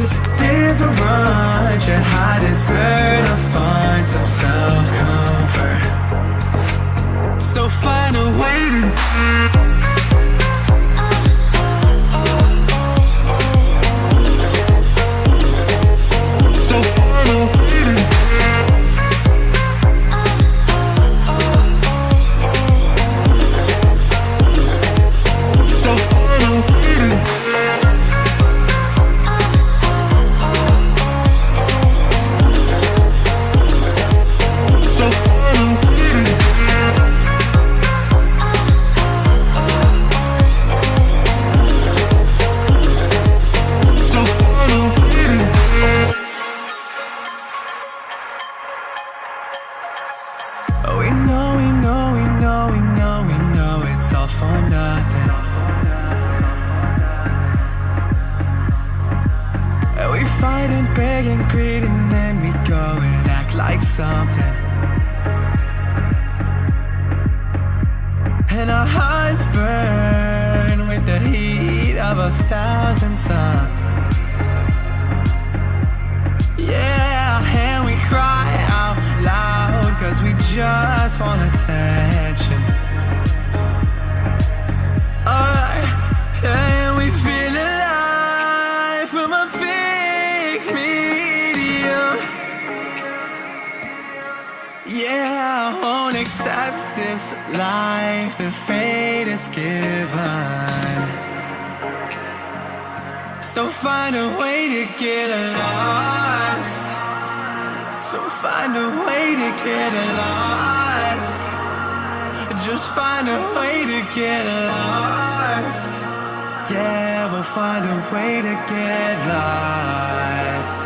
is different. Yeah, I deserve to find some self comfort. So find a way to. Fight and beg and then we go and act like something. And our hearts burn with the heat of a thousand suns. Yeah, and we cry out loud cause we just want attention. This life that fate is given. So find a way to get lost. So find a way to get lost. Just find a way to get lost. Yeah, we'll find a way to get lost.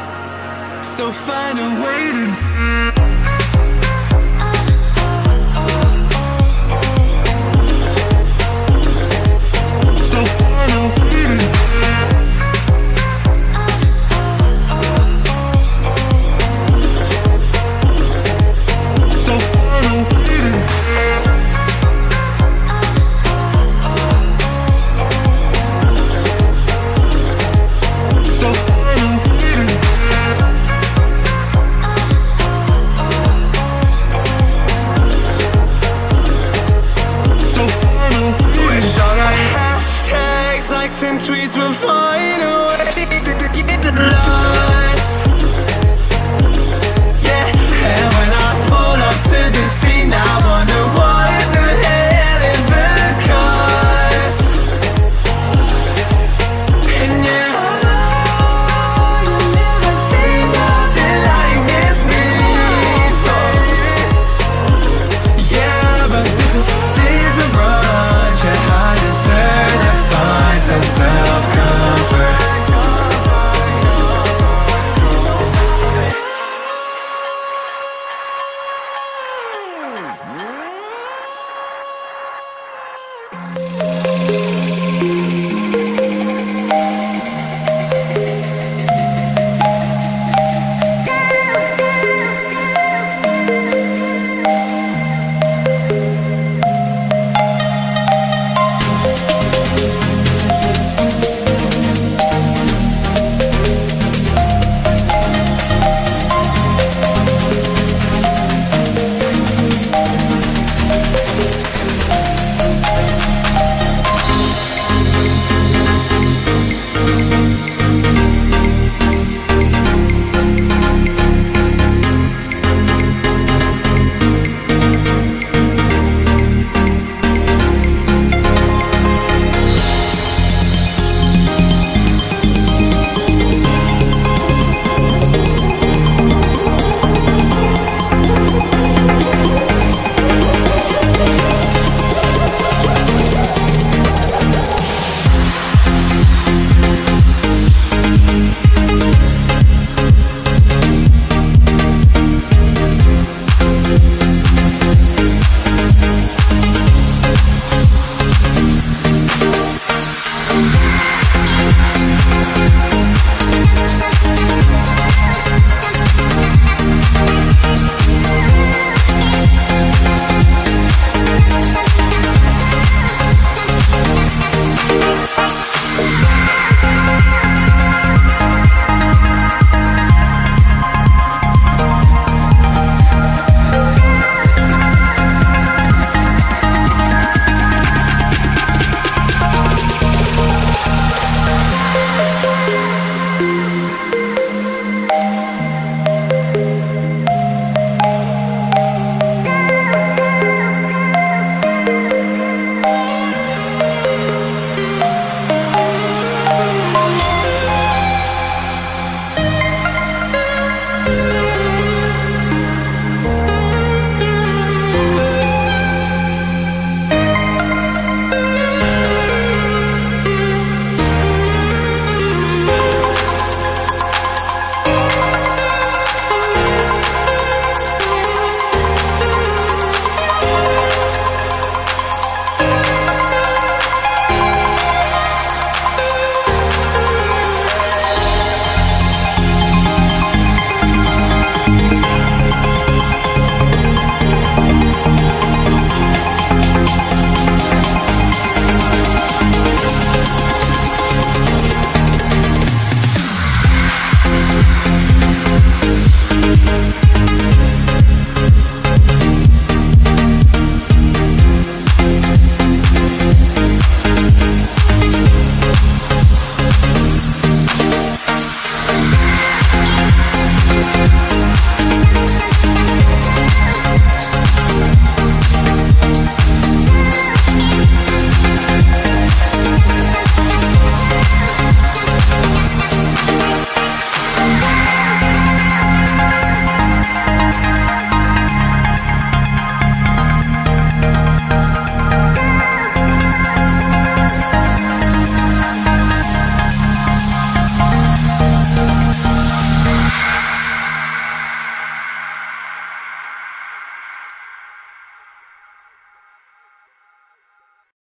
So find a way to sweets will find